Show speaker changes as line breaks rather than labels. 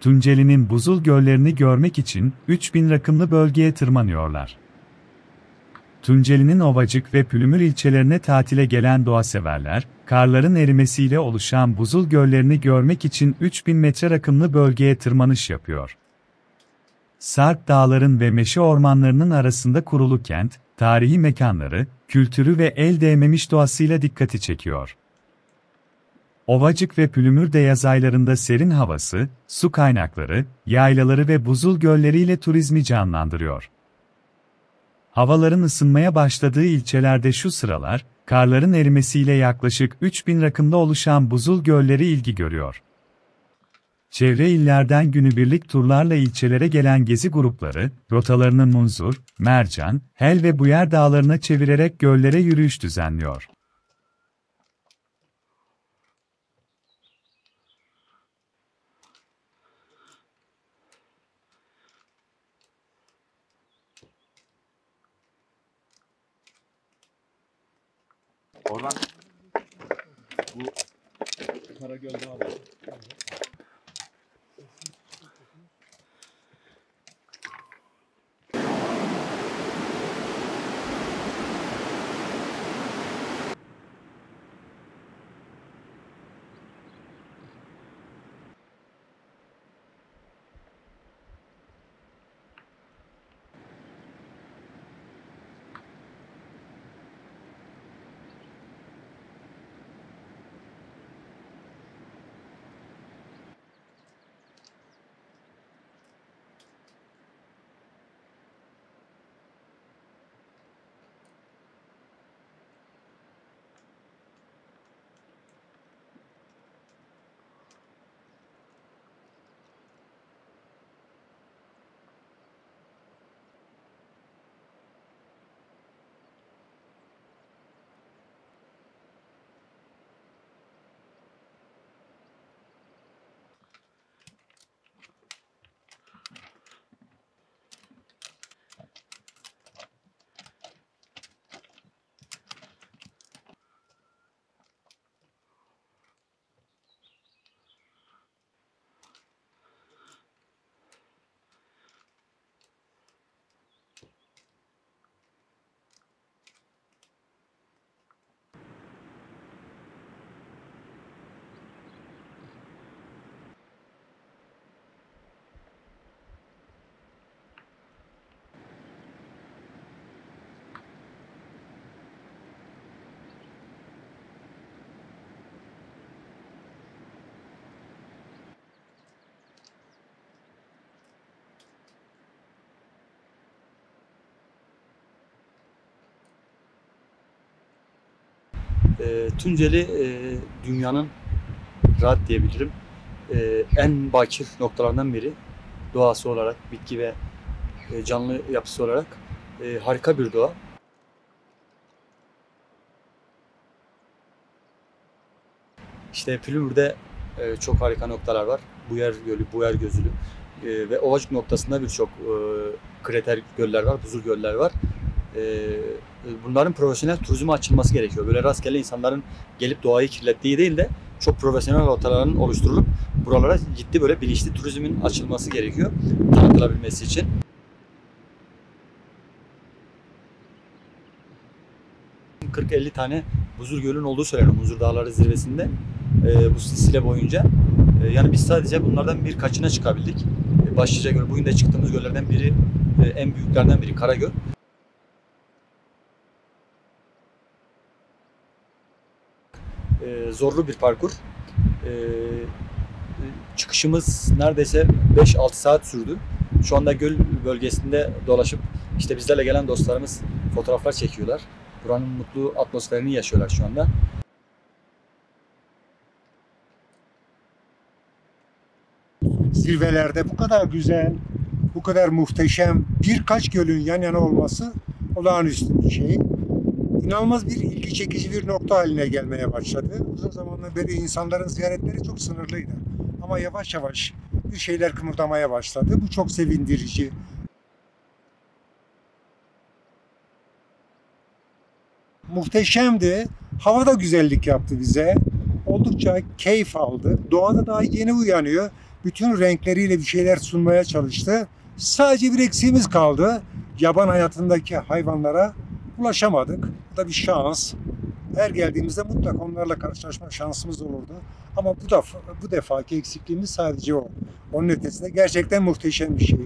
Tunceli'nin buzul göllerini görmek için 3000 rakımlı bölgeye tırmanıyorlar. Tunceli'nin Ovacık ve Pülümür ilçelerine tatile gelen doğa karların erimesiyle oluşan buzul göllerini görmek için 3000 metre rakımlı bölgeye tırmanış yapıyor. Sarp dağların ve meşe ormanlarının arasında kurulu kent, tarihi mekanları, kültürü ve el değmemiş doğasıyla dikkati çekiyor. Ovacık ve Pülümür'de yaz aylarında serin havası, su kaynakları, yaylaları ve buzul gölleriyle turizmi canlandırıyor. Havaların ısınmaya başladığı ilçelerde şu sıralar, karların erimesiyle yaklaşık 3000 rakımda oluşan buzul gölleri ilgi görüyor. Çevre illerden günübirlik turlarla ilçelere gelen gezi grupları, rotalarını Munzur, Mercan, Hel ve Buyer dağlarına çevirerek göllere yürüyüş düzenliyor.
Oradan bu Karagöl Dağı var.
E, Tunceli e, dünyanın rahat diyebilirim e, en bakir noktalarından biri. Doğası olarak, bitki ve e, canlı yapısı olarak e, harika bir doğa. İşte Pülümür'de e, çok harika noktalar var. Buyer Gölü, Buyer Gözülü e, ve Ovacık noktasında birçok e, krater göller var, buzul göller var. E, bunların profesyonel turizme açılması gerekiyor. Böyle rastgele insanların gelip doğayı kirlettiği değil de çok profesyonel rotaların oluşturulup buralara ciddi böyle bilinçli turizmin açılması gerekiyor tanıtılabilmesi için. ...40-50 tane buzul gölün olduğu söyleniyor Muzur Dağları zirvesinde e, bu silsile boyunca. E, yani biz sadece bunlardan birkaçına çıkabildik. E, başlıca göl, bugün de çıktığımız göllerden biri, e, en büyüklerden biri Karagöl. E, zorlu bir parkur. E, çıkışımız neredeyse 5-6 saat sürdü. Şu anda göl bölgesinde dolaşıp işte bizlerle gelen dostlarımız fotoğraflar çekiyorlar. Buranın mutlu atmosferini yaşıyorlar şu anda.
zirvelerde bu kadar güzel, bu kadar muhteşem birkaç gölün yan yana olması olağanüstü bir şey. İnanılmaz bir ilgi çekici bir nokta haline gelmeye başladı. Uzun zamandan beri insanların ziyaretleri çok sınırlıydı. Ama yavaş yavaş bir şeyler kımıldamaya başladı. Bu çok sevindirici. Muhteşemdi. Hava da güzellik yaptı bize. Oldukça keyif aldı. Doğada daha yeni uyanıyor bütün renkleriyle bir şeyler sunmaya çalıştı. Sadece bir eksiğimiz kaldı. Yaban hayatındaki hayvanlara ulaşamadık. Da bir şans. Her geldiğimizde mutlaka onlarla karşılaşma şansımız olurdu. Ama bu defa, bu defaki eksikliğimiz sadece o. Onun ötesinde gerçekten muhteşem bir şey.